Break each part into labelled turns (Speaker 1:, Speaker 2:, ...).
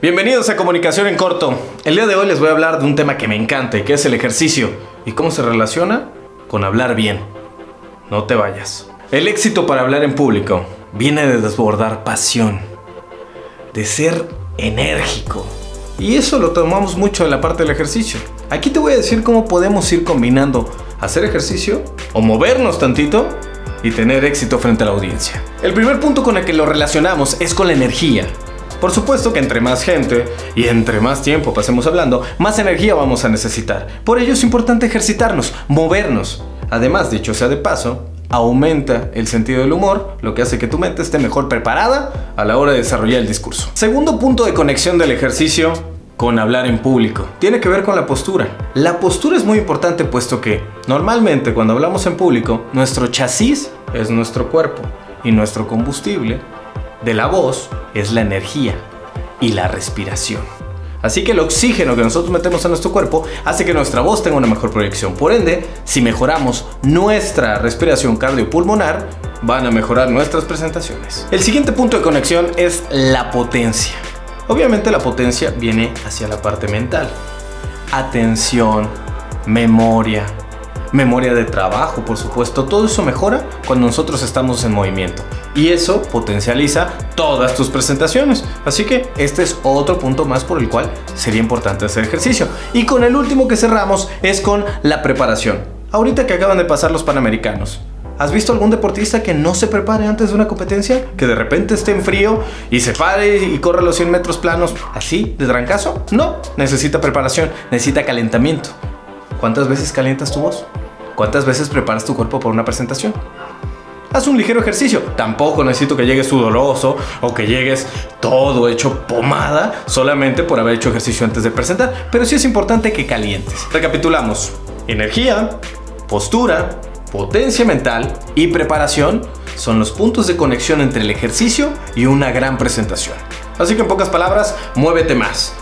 Speaker 1: Bienvenidos a Comunicación en Corto. El día de hoy les voy a hablar de un tema que me encanta y que es el ejercicio y cómo se relaciona con hablar bien. No te vayas. El éxito para hablar en público viene de desbordar pasión, de ser enérgico. Y eso lo tomamos mucho en la parte del ejercicio. Aquí te voy a decir cómo podemos ir combinando hacer ejercicio o movernos tantito y tener éxito frente a la audiencia. El primer punto con el que lo relacionamos es con la energía. Por supuesto que entre más gente y entre más tiempo pasemos hablando, más energía vamos a necesitar. Por ello es importante ejercitarnos, movernos. Además, dicho sea de paso, aumenta el sentido del humor, lo que hace que tu mente esté mejor preparada a la hora de desarrollar el discurso. Segundo punto de conexión del ejercicio con hablar en público. Tiene que ver con la postura. La postura es muy importante puesto que normalmente cuando hablamos en público, nuestro chasis es nuestro cuerpo y nuestro combustible de la voz es la energía y la respiración. Así que el oxígeno que nosotros metemos a nuestro cuerpo hace que nuestra voz tenga una mejor proyección. Por ende, si mejoramos nuestra respiración cardiopulmonar, van a mejorar nuestras presentaciones. El siguiente punto de conexión es la potencia. Obviamente la potencia viene hacia la parte mental. Atención, memoria, memoria de trabajo, por supuesto. Todo eso mejora cuando nosotros estamos en movimiento. Y eso potencializa todas tus presentaciones. Así que este es otro punto más por el cual sería importante hacer ejercicio. Y con el último que cerramos es con la preparación. Ahorita que acaban de pasar los Panamericanos. ¿Has visto algún deportista que no se prepare antes de una competencia? Que de repente esté en frío y se pare y corra los 100 metros planos así, de trancazo? No, necesita preparación, necesita calentamiento. ¿Cuántas veces calientas tu voz? ¿Cuántas veces preparas tu cuerpo para una presentación? Haz un ligero ejercicio. Tampoco necesito que llegues sudoroso o que llegues todo hecho pomada solamente por haber hecho ejercicio antes de presentar. Pero sí es importante que calientes. Recapitulamos. Energía, postura, potencia mental y preparación son los puntos de conexión entre el ejercicio y una gran presentación. Así que en pocas palabras, muévete más.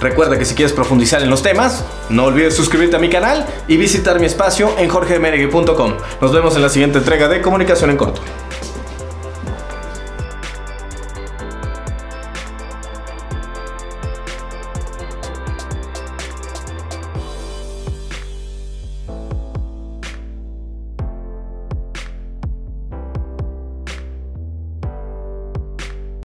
Speaker 1: Recuerda que si quieres profundizar en los temas, no olvides suscribirte a mi canal y visitar mi espacio en jorgemeregui.com. Nos vemos en la siguiente entrega de Comunicación en Corto.